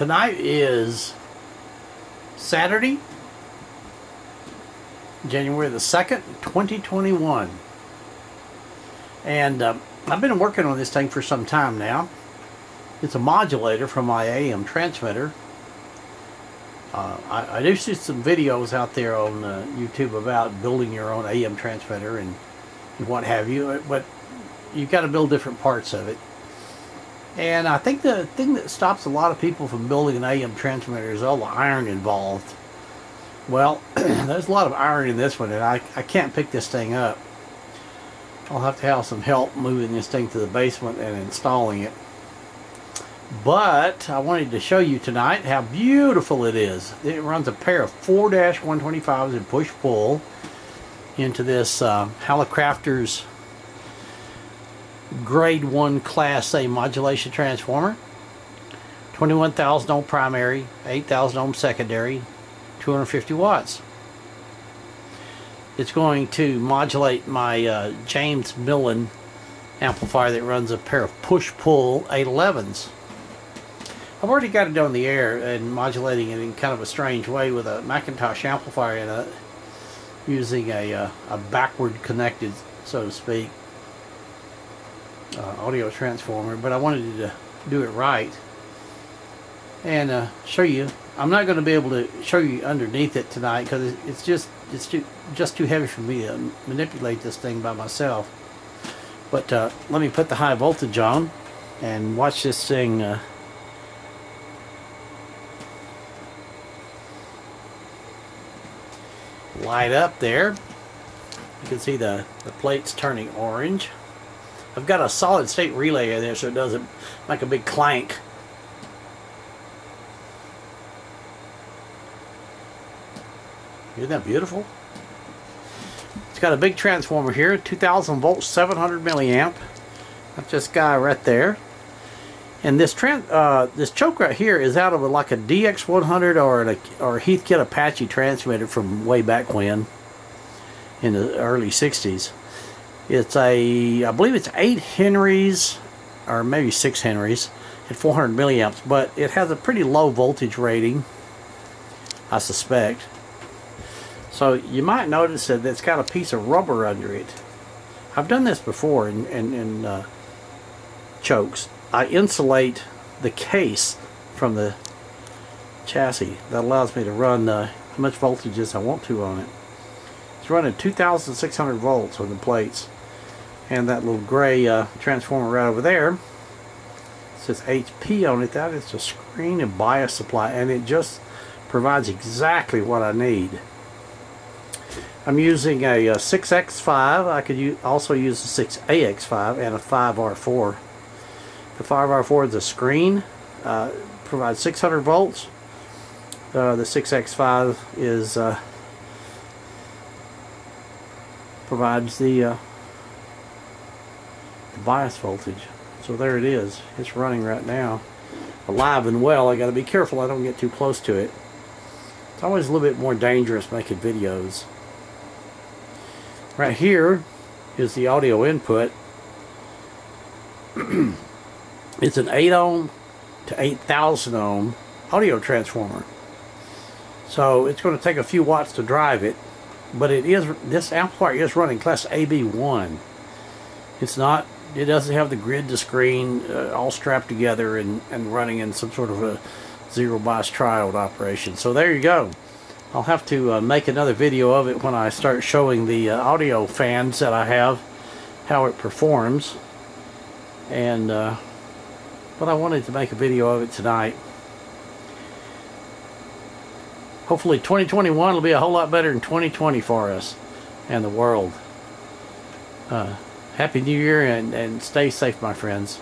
tonight is Saturday, January the 2nd, 2021. And uh, I've been working on this thing for some time now. It's a modulator from my AM transmitter. Uh, I, I, do see some videos out there on uh, YouTube about building your own AM transmitter and, and what have you, but you've got to build different parts of it. And I think the thing that stops a lot of people from building an AM transmitter is all the iron involved. Well, there's a lot of iron in this one, and I, I can't pick this thing up. I'll have to have some help moving this thing to the basement and installing it. But I wanted to show you tonight how beautiful it is. It runs a pair of 4-125s in push-pull into this uh, Hallicrafters grade 1 class A modulation transformer 21,000 ohm primary 8,000 ohm secondary 250 watts. It's going to modulate my uh, James Millen amplifier that runs a pair of push-pull 811s I've already got it on the air and modulating it in kind of a strange way with a McIntosh amplifier in it using a, uh, a backward connected so to speak uh, audio transformer, but I wanted to do it right and uh, show you. I'm not going to be able to show you underneath it tonight because it's just it's too just too heavy for me to manipulate this thing by myself. But uh, let me put the high voltage on and watch this thing. Uh, light up there. You can see the, the plates turning orange. I've got a solid state relay in there so it doesn't make a big clank. Isn't that beautiful? It's got a big transformer here, 2000 volts, 700 milliamp. That's this guy right there. And this trans, uh, this choke right here is out of a, like a DX100 or a or Heathkit Apache transmitter from way back when, in the early 60s. It's a, I believe it's 8 Henrys, or maybe 6 Henrys, at 400 milliamps, but it has a pretty low voltage rating, I suspect. So you might notice that it's got a piece of rubber under it. I've done this before in, in, in uh, chokes. I insulate the case from the chassis. That allows me to run uh, much voltage as I want to on it. Running 2,600 volts on the plates. And that little gray uh, transformer right over there says HP on it. That is a screen and bias supply and it just provides exactly what I need. I'm using a, a 6X5 I could also use a 6AX5 and a 5R4 the 5R4 is a screen uh, provides 600 volts. Uh, the 6X5 is uh, provides the uh, bias voltage. So there it is. It's running right now. Alive and well. I got to be careful I don't get too close to it. It's always a little bit more dangerous making videos. Right here is the audio input. it's an 8 ohm to 8000 ohm audio transformer. So it's going to take a few watts to drive it, but it is this amplifier is running class AB1. It's not it doesn't have the grid to screen uh, all strapped together and, and running in some sort of a zero bias triode operation. So there you go. I'll have to uh, make another video of it when I start showing the uh, audio fans that I have, how it performs. And, uh, but I wanted to make a video of it tonight. Hopefully 2021 will be a whole lot better than 2020 for us and the world. Uh, Happy New Year and, and stay safe, my friends.